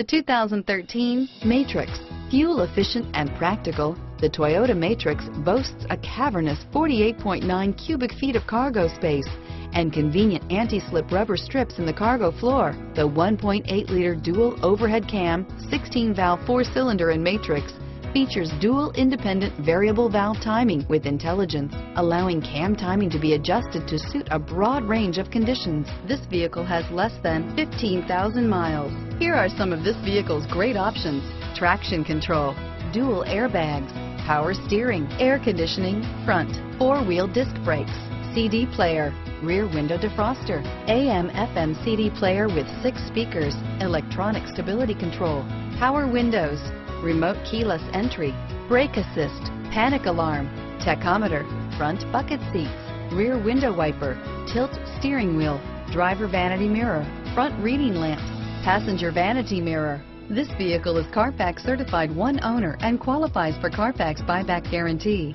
The 2013 Matrix. Fuel efficient and practical, the Toyota Matrix boasts a cavernous 48.9 cubic feet of cargo space and convenient anti-slip rubber strips in the cargo floor. The 1.8-liter dual overhead cam, 16-valve four-cylinder and Matrix features dual independent variable valve timing with intelligence, allowing cam timing to be adjusted to suit a broad range of conditions. This vehicle has less than 15,000 miles. Here are some of this vehicle's great options. Traction control, dual airbags, power steering, air conditioning, front, four-wheel disc brakes, CD player, rear window defroster, AM FM CD player with six speakers, electronic stability control, power windows, remote keyless entry, brake assist, panic alarm, tachometer, front bucket seats, rear window wiper, tilt steering wheel, driver vanity mirror, front reading lamps, passenger vanity mirror. This vehicle is Carfax certified one owner and qualifies for Carfax buyback guarantee.